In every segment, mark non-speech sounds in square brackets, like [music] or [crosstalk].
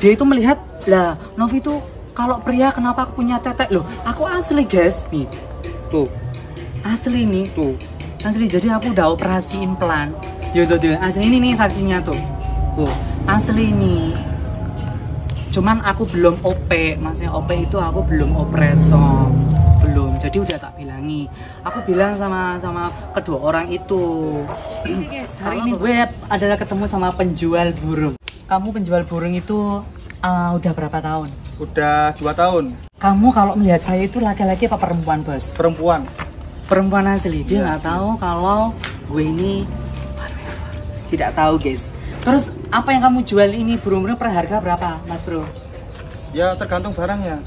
dia itu melihat lah Novi itu kalau pria kenapa aku punya tetek? Loh aku asli guys. Nih tuh. Asli nih. Tuh. Asli jadi aku udah operasi implan ya tuh tuh asli ini nih saksinya tuh. Tuh. Asli nih. Cuman aku belum OP maksudnya OP itu aku belum opreso. Belum. Jadi udah tak bilangi. Aku bilang sama sama kedua orang itu hari ini gue adalah ketemu sama penjual burung kamu penjual burung itu uh, udah berapa tahun Udah dua tahun. kamu kalau melihat saya itu laki-laki apa perempuan bos Perempuan. perempuan asli dia Iya, nggak tahu kalau gue ini tidak tahu guys terus apa yang kamu jual ini burung-burung per harga berapa mas bro Ya tergantung barangnya.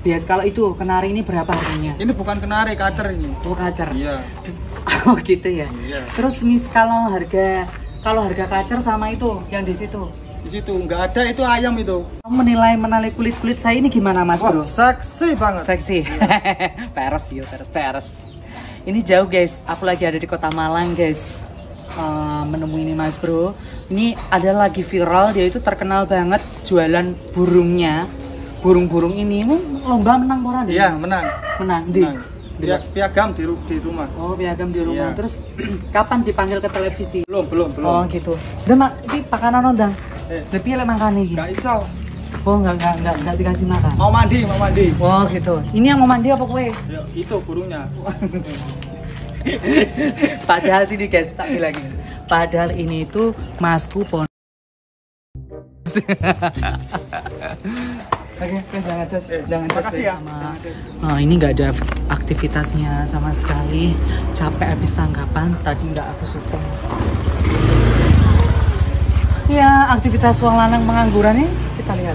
bias kalau itu kenari ini berapa harganya Ini bukan kenari, kacer ini. oh kacer Iya. [laughs] oh gitu ya Iya. terus mis kalau harga kalau harga kacer sama itu yang di situ Di situ. Nggak ada itu ayam itu. kamu menilai menilai kulit kulit saya ini gimana mas Wah, bro seksi banget. seksi. [laughs] Peres yuk peres peres. Ini jauh guys. Aku lagi ada di kota Malang guys. Eh, menemui ini mas bro. Ini ada lagi viral. Dia itu terkenal banget jualan burungnya. Burung-burung ini. Ini lomba menang ora deh Iya, menang. menang di? Menang. Pia- piagam di, di rumah. oh piagam di rumah. Iya. terus [clears throat] kapan dipanggil ke televisi? Belum, belum, belum. oh gitu. Dan mak ini pakanan ondang Eh. tapi lek makan nih Nggak iso. oh nggak nggak nggak nggak dikasih makan Mau mandi, mau mandi. oh gitu ini yang mau mandi apa kue Ya, itu burungnya. [laughs] Padahal sini guys, tak bilangin. Padahal ini itu masku pon. [laughs] Oke, oke, jangan tes, Eh, jangan tes ya. sama. Oh, ini nggak ada aktivitasnya sama sekali. Capek habis tanggapan, tadi nggak aku syuting. Ya, aktivitas uang lanang pengangguran ini kita lihat.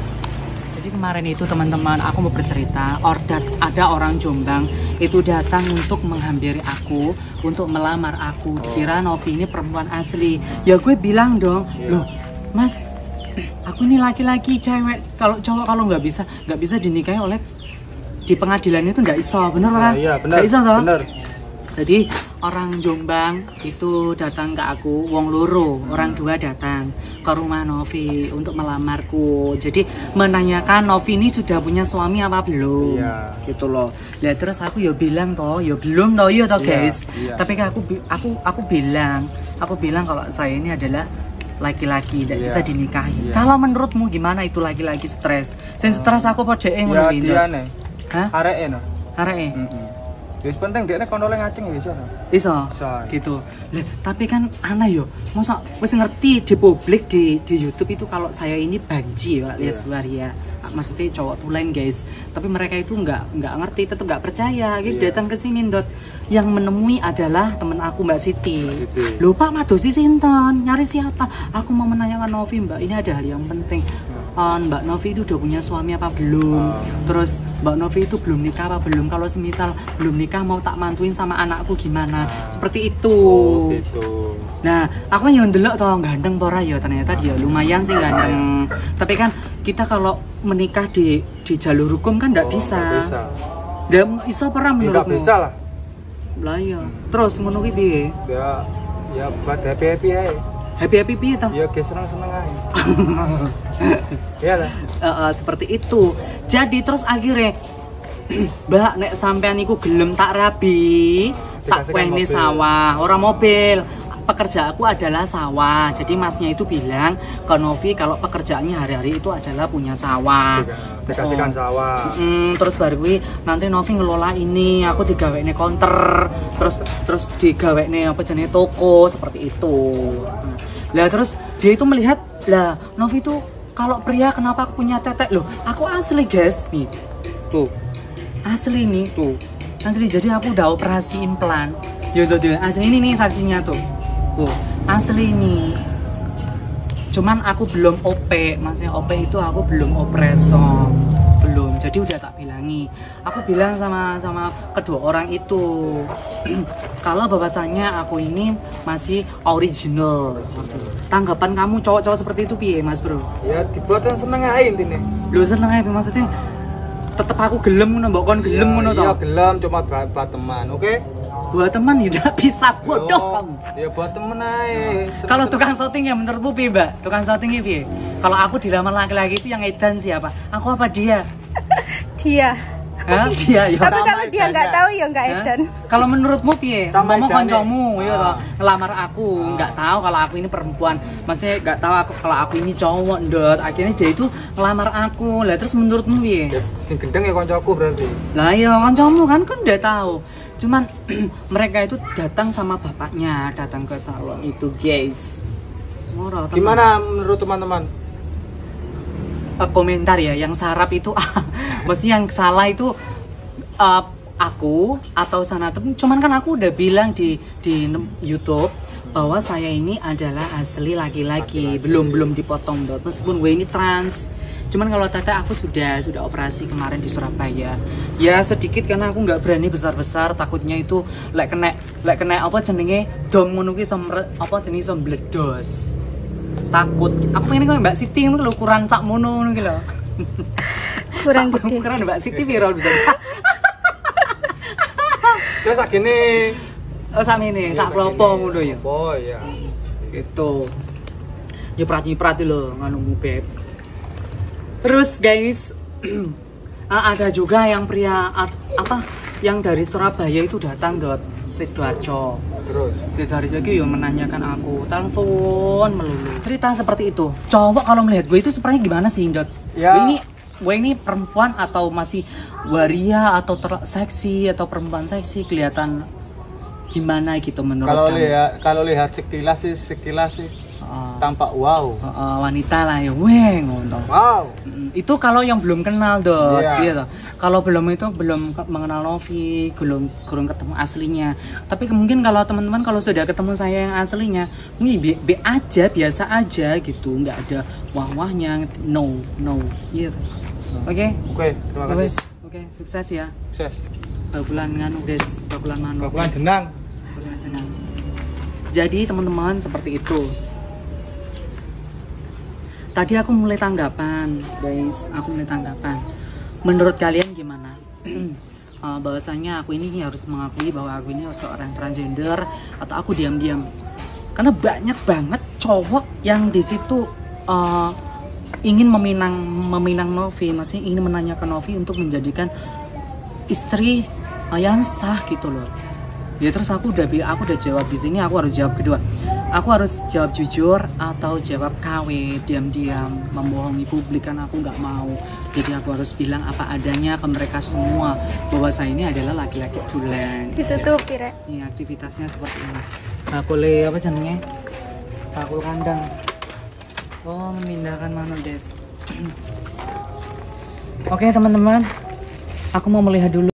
Jadi kemarin itu teman-teman aku mau bercerita, ordat ada orang Jombang itu datang untuk menghampiri aku, untuk melamar aku. Dikira Novi ini perempuan asli. Ya gue bilang dong, loh, Mas, [clears throat] aku ini laki-laki cewek. Kalau cowok kalau nggak bisa nggak bisa dinikahi oleh di pengadilan itu nggak iso, bener kan? Iya, benar. Nggak iso toh? Benar. Jadi orang Jombang itu datang ke aku, wong loro, orang dua datang ke rumah Novi untuk melamarku. Jadi menanyakan Novi ini sudah punya suami apa belum? Iya. Gitu loh. Ya terus aku ya bilang toh, ya belum toh, ya toh Iya, guys. iya. Tapi kan aku aku aku bilang, aku bilang kalau saya ini adalah laki-laki tidak Iya. bisa dinikahi. Iya. Kalau menurutmu gimana itu laki-laki stres? Sing stres aku pada Ya ngono kuwi, dia Ndok. nih. Hah? Areke no. Areke? Heeh. Wis penting dia kondole ngaceng ya iso. Iso. Gitu. Lah, tapi kan aneh yo. Masa wis ngerti di publik di di YouTube itu kalau saya ini banji ya, alias Iya. waria. Maksudnya cowok tulen guys. Tapi mereka itu nggak nggak ngerti, tetap nggak percaya. Gitu Iya. datang ke sini dot. Yang menemui adalah temen aku Mbak Siti. Siti. Loh Pak Madosi Sinton, nyari siapa? Aku mau menanyakan Novi Mbak. Ini ada hal yang penting. Eh, Mbak Novi itu udah punya suami apa belum? Ah. Terus Mbak Novi itu belum nikah apa belum? Kalau semisal belum nikah mau tak mantuin sama anakku gimana? Seperti itu. Oh, gitu. Nah, aku yang ndelok toh ganteng pora ya ternyata dia lumayan sih ganteng. Tapi kan kita kalau menikah di di jalur hukum kan nggak Oh, bisa. nggak bisa. Bisa pernah Ya, nggak menurutmu? bisa lah. Lah iya. Terus ki piye? Ya ya buat happy happy aja. Happy happy piye toh? Ya kayak seneng seneng aja. [laughs] Iya lah. Seperti itu. Jadi terus akhirnya [clears throat] Mbak nek sampean iku gelem tak rabi, tak mobil. sawah, orang mobil. Pekerja aku adalah sawah. Jadi masnya itu bilang ke Novi kalau pekerjaannya hari-hari itu adalah punya sawah. Dikasihkan Oh. sawah. Mm, terus baru gue nanti Novi ngelola ini, aku digawekne counter, terus terus digawekne apa jenis toko seperti itu. Lah terus dia itu melihat lah Novi itu kalau pria kenapa aku punya tetek loh? Aku asli guys, nih tuh asli nih tuh asli jadi aku udah operasi implan. Ya tuh asli ini nih saksinya tuh tuh asli nih cuman aku belum OP maksudnya OP itu aku belum opreso. Belum jadi udah tak bilangi. Aku bilang sama sama kedua orang itu [clears throat] kalau bahwasannya aku ini masih original. Tanggapan kamu cowok-cowok seperti itu piye mas bro? Ya dibuat yang seneng aja intinya. lu seneng aja maksudnya tetep aku gelem ngono mbok kon gelem ngono Iya toh. gelem cuma buat, buat teman, oke? Buat teman ya tidak bisa bodoh Oh, kamu Ya buat temen aja. kalau tukang syuting ya menurutmu piye mbak tukang syuting piye kalau aku dilamar laki-laki itu yang edan siapa aku apa dia [laughs] Dia. Hah? [laughs] dia ya Tapi kalau dia nggak edannya. tahu ya nggak edan. Kalau menurutmu piye? Sama Ngomong edannya. kancamu ya toh, Ah. ngelamar aku, nggak tahu kalau aku ini perempuan. Maksudnya nggak tahu aku kalau aku ini cowok, ndot. Akhirnya dia itu ngelamar aku. Lah terus menurutmu piye? Ya, Sing gendeng ya koncoku berarti. Lah ya kancamu kan kan udah tahu. Cuman [clears throat] mereka itu datang sama bapaknya, datang ke salon itu, guys. Teman. Gimana menurut teman-teman? Eh, komentar ya yang sarap itu [laughs] mesti yang salah itu eh, aku atau sana tapi cuman kan aku udah bilang di di YouTube bahwa saya ini adalah asli laki-laki belum belum dipotong dot meskipun gue ini trans cuman kalau tata aku sudah sudah operasi kemarin di Surabaya. Ya sedikit karena aku nggak berani besar besar takutnya itu lek kena lek kena apa jenenge dom ngono ki somre- apa jenenge som bledos takut. Aku pengen kayak Mbak Siti ngono lho ukuran sak mono ngono lho. Kurang [laughs] Sak gede. ukuran Mbak Siti viral [laughs] bisa Terus nih. oh sak ini sak klopo ngono ya Oh iya. gitu. Ya prat prat lho nganu beb terus guys [clears throat] ah, ada juga yang pria apa yang dari Surabaya itu datang dot. Sidoarjo. Terus. Sidoarjo itu yang menanyakan aku telepon melulu. Cerita seperti itu. Cowok kalau melihat gue itu sebenarnya gimana sih dot? Ya. gue ini gue ini perempuan atau masih waria atau ter- seksi atau perempuan seksi kelihatan gimana gitu menurut Kalau lihat kalau lihat sekilas sih sekilas sih Heeh. tampak wow. Heeh, wanita lah ya. Weh ngono Wow. Itu kalau yang belum kenal dot. Iya. gitu kalau belum itu belum mengenal Novi belum belum ketemu aslinya. Tapi mungkin kalau teman-teman kalau sudah ketemu saya yang aslinya mungkin be, be aja biasa aja gitu. Nggak ada wah-wahnya no no. Gitu oke? Oke, terima Wes, kasih. oke sukses ya. Sukses. bakulan nganu guys. Bakulan manu Bakulan jenang. Bakulan jenang. jadi teman-teman seperti itu tadi aku mulai tanggapan guys. Aku mulai tanggapan. Menurut kalian gimana? [clears throat] Eh, bahwasanya aku ini harus mengakui bahwa aku ini seorang transgender atau aku diam-diam. Karena banyak banget cowok yang di situ eh, ingin meminang meminang Novi masih ingin menanyakan Novi untuk menjadikan istri eh, yang sah gitu loh. Ya terus aku udah aku udah jawab di sini aku harus jawab kedua aku harus jawab jujur atau jawab KW diam-diam membohongi publik kan aku nggak mau. Jadi aku harus bilang apa adanya ke mereka semua bahwa saya ini adalah laki-laki tulen Ditutup kira. ini aktivitasnya seperti ini. Bakule apa jenenge? Bakul kandang. Oh memindahkan mana des. [clears throat] Oke teman-teman. Aku mau melihat dulu